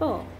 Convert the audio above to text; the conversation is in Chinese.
four.